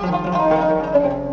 なるほど。